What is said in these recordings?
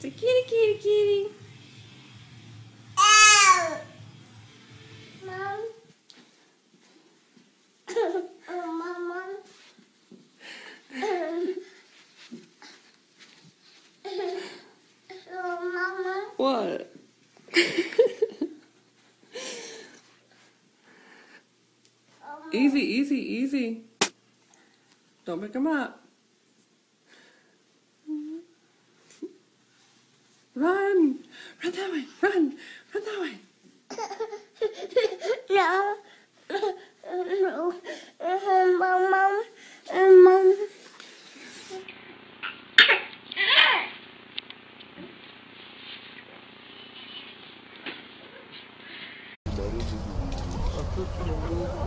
It's a kitty, kitty, kitty. Ow! Mom. oh, Mama. oh, Mama. What? Oh, easy, easy, easy. Don't pick him up. Run! Run that way! Run! Run that way! no. No. Mom, mom. Mom.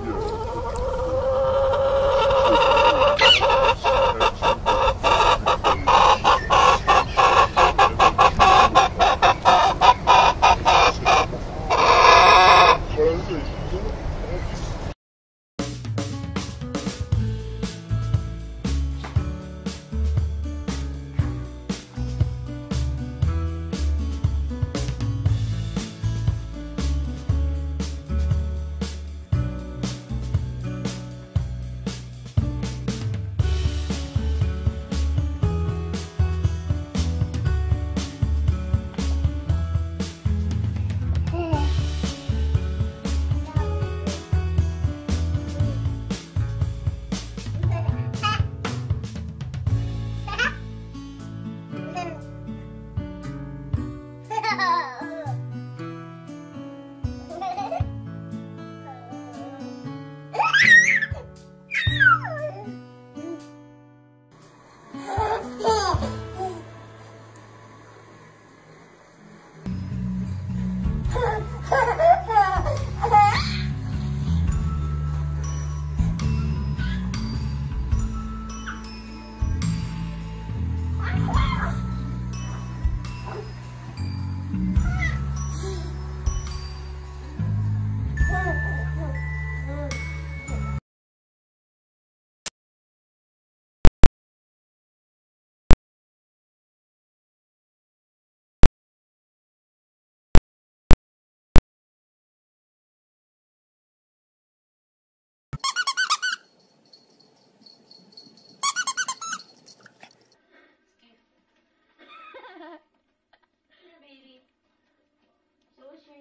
Here,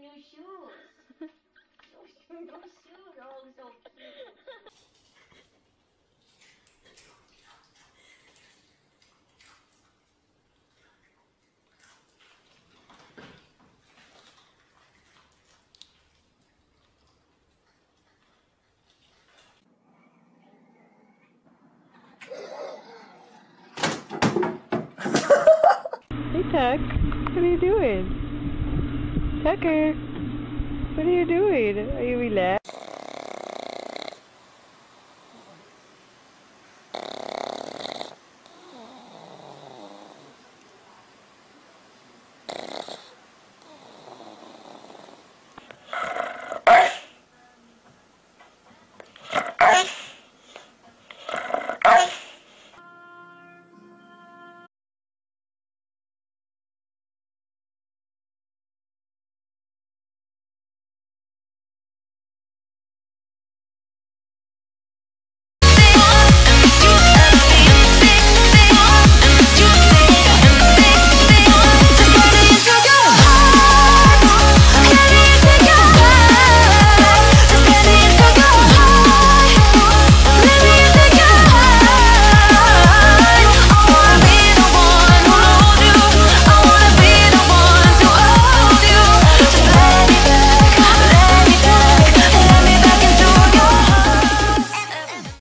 New shoes. Your new shoes. Oh, so cute. Hey, Tuck. What are you doing? Tucker. What are you doing? Are you relaxed?